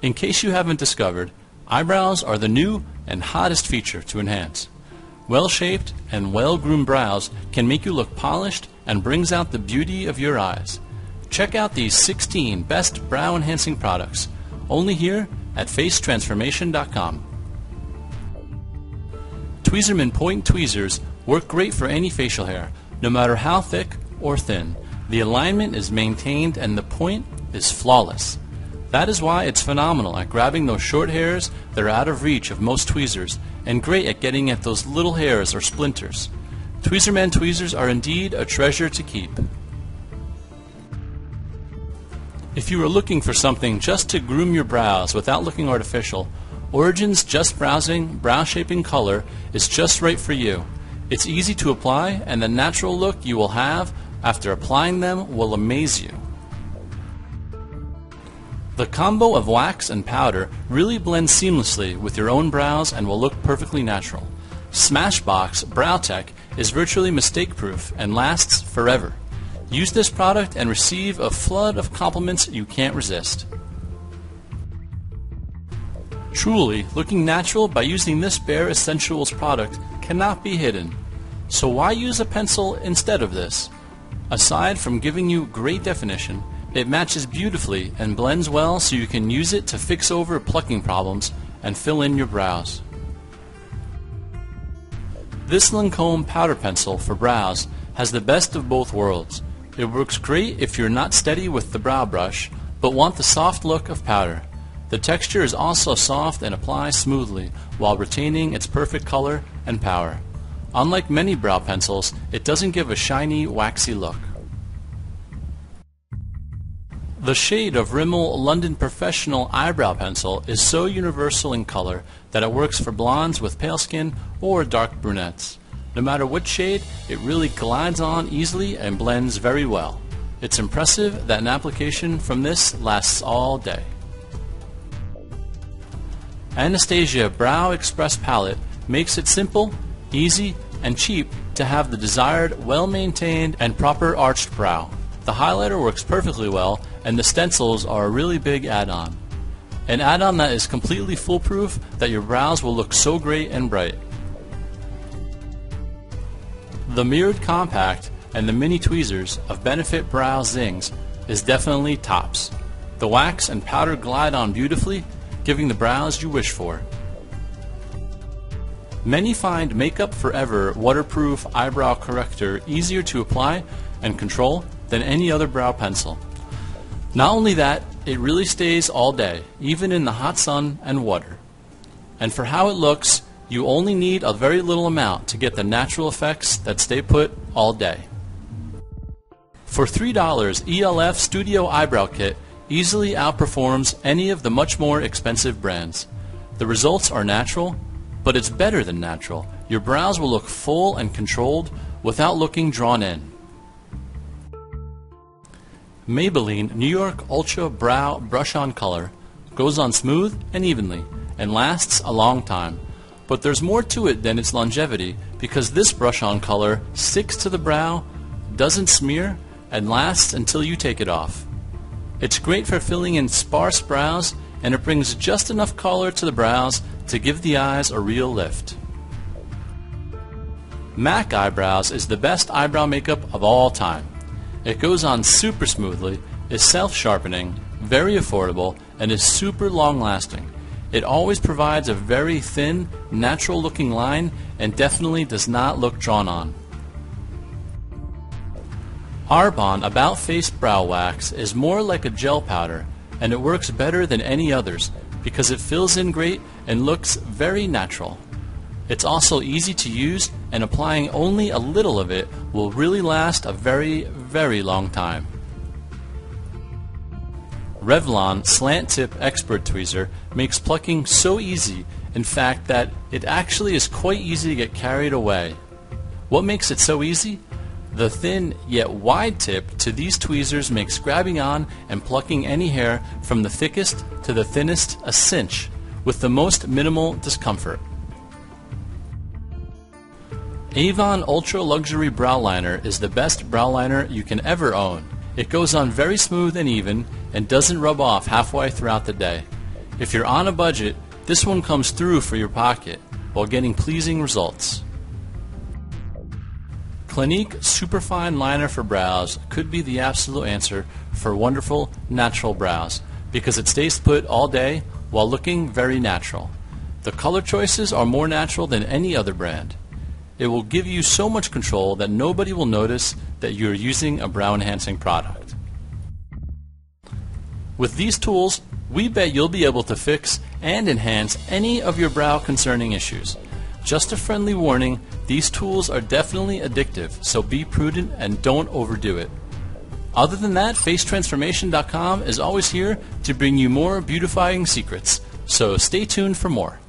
In case you haven't discovered, eyebrows are the new and hottest feature to enhance. Well-shaped and well-groomed brows can make you look polished and brings out the beauty of your eyes. Check out these 16 best brow enhancing products, only here at FaceTransformation.com. Tweezerman Point Tweezers work great for any facial hair, no matter how thick or thin. The alignment is maintained and the point is flawless. That is why it's phenomenal at grabbing those short hairs that are out of reach of most tweezers and great at getting at those little hairs or splinters. Tweezerman tweezers are indeed a treasure to keep. If you are looking for something just to groom your brows without looking artificial, Origins Just Browsing Brow Shaping Color is just right for you. It's easy to apply and the natural look you will have after applying them will amaze you. The combo of wax and powder really blends seamlessly with your own brows and will look perfectly natural. Smashbox Brow Tech is virtually mistake-proof and lasts forever. Use this product and receive a flood of compliments you can't resist. Truly, looking natural by using this Bare Escentuals product cannot be hidden. So why use a pencil instead of this? Aside from giving you great definition, it matches beautifully and blends well so you can use it to fix over plucking problems and fill in your brows. This Lancome powder pencil for brows has the best of both worlds. It works great if you're not steady with the brow brush, but want the soft look of powder. The texture is also soft and applies smoothly while retaining its perfect color and power. Unlike many brow pencils, it doesn't give a shiny, waxy look. The shade of Rimmel London Professional Eyebrow Pencil is so universal in color that it works for blondes with pale skin or dark brunettes. No matter what shade, it really glides on easily and blends very well. It's impressive that an application from this lasts all day. Anastasia Brow Express Palette makes it simple, easy, and cheap to have the desired, well-maintained, and proper arched brow. The highlighter works perfectly well, and the stencils are a really big add-on. An add-on that is completely foolproof that your brows will look so great and bright. The mirrored compact and the mini tweezers of Benefit Brow Zings is definitely tops. The wax and powder glide on beautifully, giving the brows you wish for. Many find Makeup Forever waterproof eyebrow corrector easier to apply and control than any other brow pencil. Not only that, it really stays all day, even in the hot sun and water. And for how it looks, you only need a very little amount to get the natural effects that stay put all day. For $3, ELF Studio Eyebrow Kit easily outperforms any of the much more expensive brands. The results are natural, but it's better than natural. Your brows will look full and controlled without looking drawn in. Maybelline New York Ultra Brow Brush On Color goes on smooth and evenly and lasts a long time. But there's more to it than its longevity because this brush on color sticks to the brow, doesn't smear, and lasts until you take it off. It's great for filling in sparse brows and it brings just enough color to the brows to give the eyes a real lift. MAC Eyebrows is the best eyebrow makeup of all time. It goes on super smoothly, is self-sharpening, very affordable, and is super long-lasting. It always provides a very thin, natural-looking line and definitely does not look drawn on. Arbonne About Face Brow Wax is more like a gel powder and it works better than any others because it fills in great and looks very natural. It's also easy to use and applying only a little of it will really last a very, very long time. Revlon Slant Tip Expert Tweezer makes plucking so easy, in fact, that it actually is quite easy to get carried away. What makes it so easy? The thin yet wide tip to these tweezers makes grabbing on and plucking any hair from the thickest to the thinnest a cinch with the most minimal discomfort. Avon Ultra Luxury Brow Liner is the best brow liner you can ever own. It goes on very smooth and even and doesn't rub off halfway throughout the day. If you're on a budget, this one comes through for your pocket while getting pleasing results. Clinique Superfine Liner for Brows could be the absolute answer for wonderful, natural brows because it stays put all day while looking very natural. The color choices are more natural than any other brand. It will give you so much control that nobody will notice that you're using a brow enhancing product. With these tools, we bet you'll be able to fix and enhance any of your brow concerning issues. Just a friendly warning, these tools are definitely addictive, so be prudent and don't overdo it. Other than that, FaceTransformation.com is always here to bring you more beautifying secrets, so stay tuned for more.